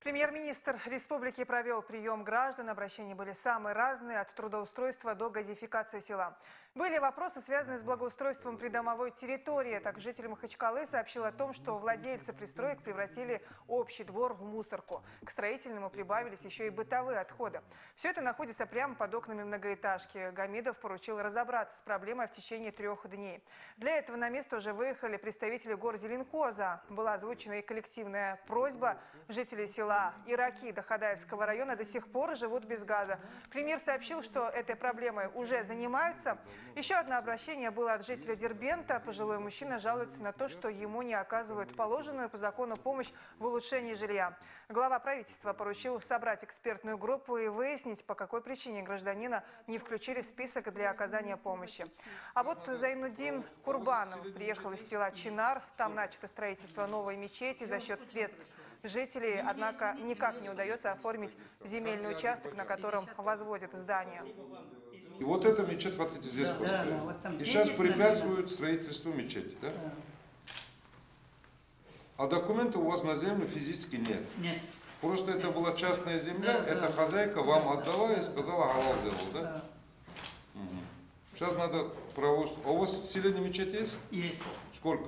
Премьер-министр республики провел прием граждан. Обращения были самые разные, от трудоустройства до газификации села. Были вопросы, связанные с благоустройством придомовой территории. Так, житель Махачкалы сообщил о том, что владельцы пристроек превратили общий двор в мусорку. К строительному прибавились еще и бытовые отходы. Все это находится прямо под окнами многоэтажки. Гамидов поручил разобраться с проблемой в течение трех дней. Для этого на место уже выехали представители горзеленхоза. Была озвучена и коллективная просьба жителей села Ираки Дахадаевского района до сих пор живут без газа. Премьер сообщил, что этой проблемой уже занимаются. Еще одно обращение было от жителя Дербента. Пожилой мужчина жалуется на то, что ему не оказывают положенную по закону помощь в улучшении жилья. Глава правительства поручил собрать экспертную группу и выяснить, по какой причине гражданина не включили в список для оказания помощи. А вот Зайнудин Курбанов приехал из села Чинар. Там начато строительство новой мечети за счет средств жителей, однако никак не удается оформить земельный участок, на котором возводят здание. И вот эта мечеть хотите здесь Да, да, вот И сейчас препятствуют строительству мечети, да? А документов у вас на землю физически нет. Нет. Просто это была частная земля, Да, да. эта хозяйка вам отдала и сказала, халал сделал, да? Да, Сейчас надо провоз... А у вас в селе мечеть есть? есть Сколько?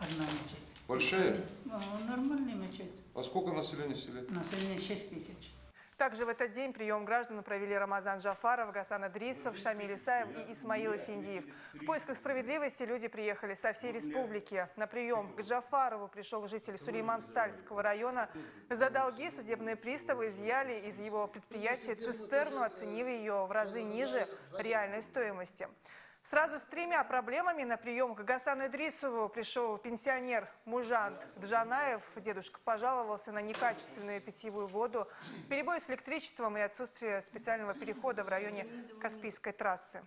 Одна мечеть. Большая? Ну, нормальная мечеть. А сколько населения в селе? Население 6 тысяч. Также в этот день прием граждан провели Рамазан Джафаров, Гасан Адрисов, Шамиль Исаев и Исмаил Эфендиев. В поисках справедливости люди приехали со всей республики. На прием к Джафарову пришел житель Сулейман-Стальского района. За долги судебные приставы изъяли из его предприятия цистерну, оценив ее в разы ниже реальной стоимости. Сразу с тремя проблемами на прием к Гасану Идрисову пришел пенсионер Мужант Джанаев. Дедушка пожаловался на некачественную питьевую воду, перебой с электричеством и отсутствие специального перехода в районе Каспийской трассы.